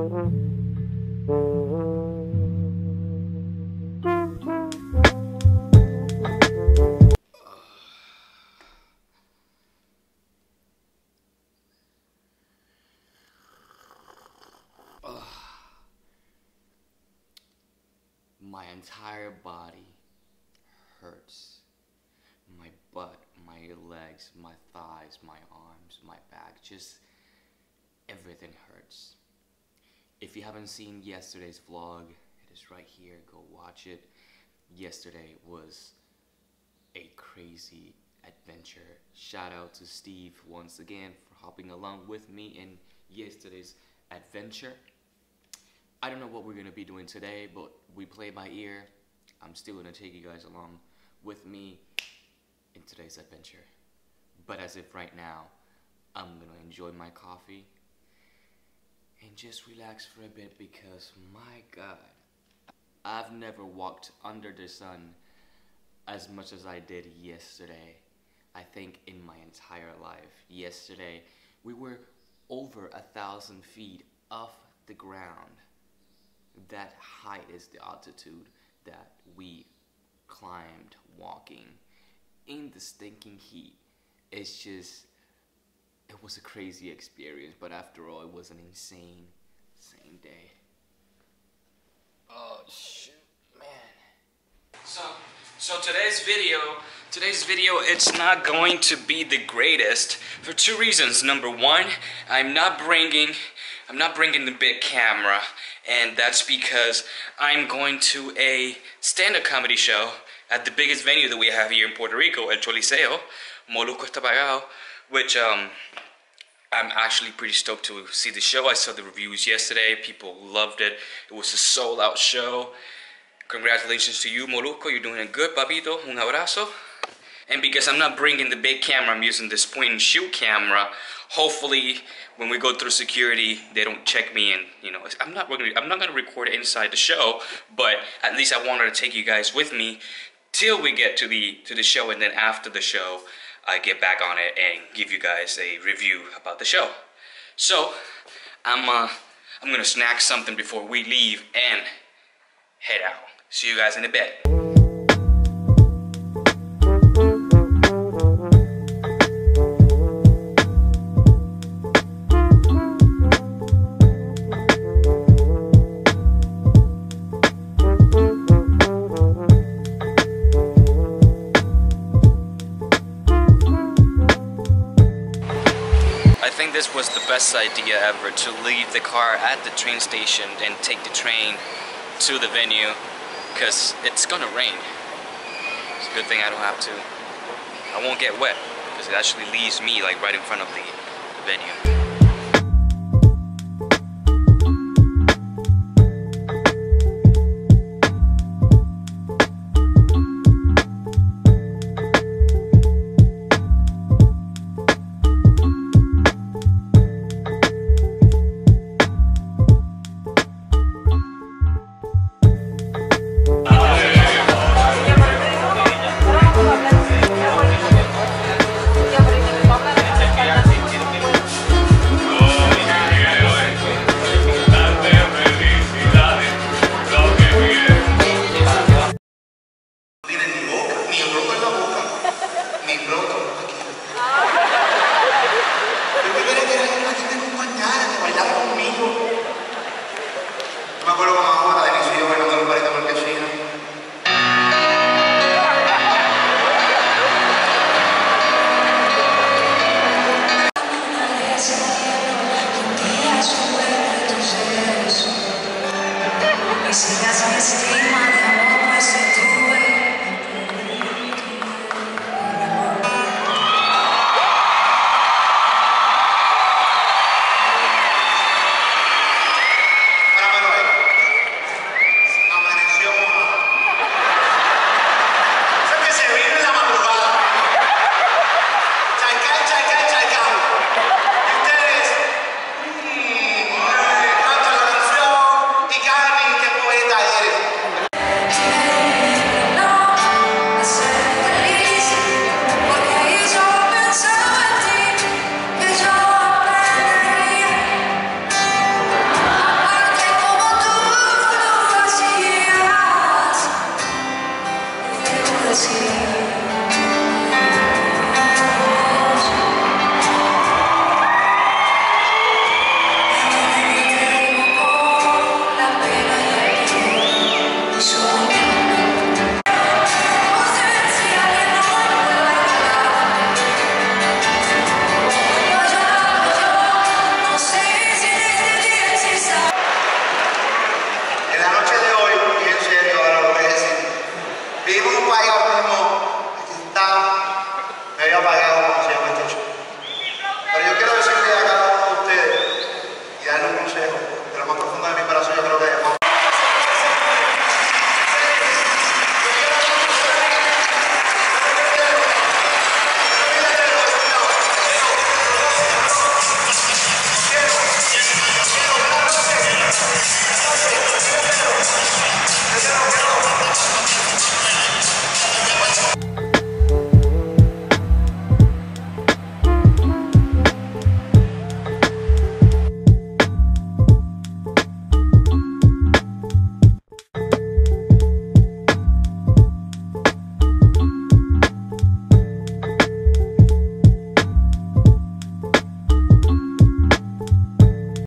My entire body hurts. My butt, my legs, my thighs, my arms, my back, just everything hurts. If you haven't seen yesterday's vlog, it is right here. Go watch it. Yesterday was a crazy adventure. Shout out to Steve once again for hopping along with me in yesterday's adventure. I don't know what we're gonna be doing today, but we play by ear. I'm still gonna take you guys along with me in today's adventure. But as if right now, I'm gonna enjoy my coffee and just relax for a bit because my god, I've never walked under the sun as much as I did yesterday. I think in my entire life. Yesterday, we were over a thousand feet off the ground. That height is the altitude that we climbed walking in the stinking heat. It's just, it was a crazy experience, but after all, it was an insane, insane day. Oh shoot, man. So, so today's video, today's video, it's not going to be the greatest for two reasons. Number one, I'm not bringing, I'm not bringing the big camera, and that's because I'm going to a stand-up comedy show at the biggest venue that we have here in Puerto Rico, El Choliseo, Molusco está apagao, which um, I'm actually pretty stoked to see the show. I saw the reviews yesterday. People loved it. It was a sold out show. Congratulations to you, Molusco. You're doing it good, papito. Un abrazo. And because I'm not bringing the big camera, I'm using this point and shoot camera. Hopefully, when we go through security, they don't check me and you know, I'm not gonna, I'm not gonna record inside the show, but at least I wanted to take you guys with me till we get to the to the show, and then after the show, I get back on it and give you guys a review about the show. So, I'm uh, I'm gonna snack something before we leave and head out. See you guys in a bit. Best idea ever to leave the car at the train station and take the train to the venue because it's gonna rain. It's a good thing I don't have to. I won't get wet because it actually leaves me like right in front of the, the venue. Agora uma